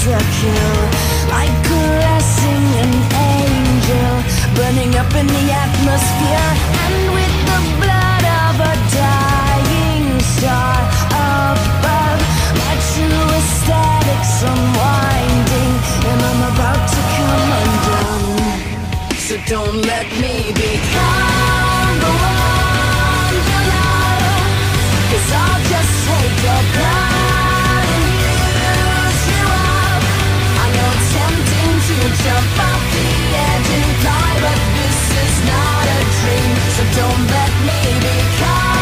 struck you Like caressing an angel Burning up in the atmosphere. And with the blood of a dying star above My true aesthetics unwinding And I'm about to come undone. So don't let me be. caught don't let me become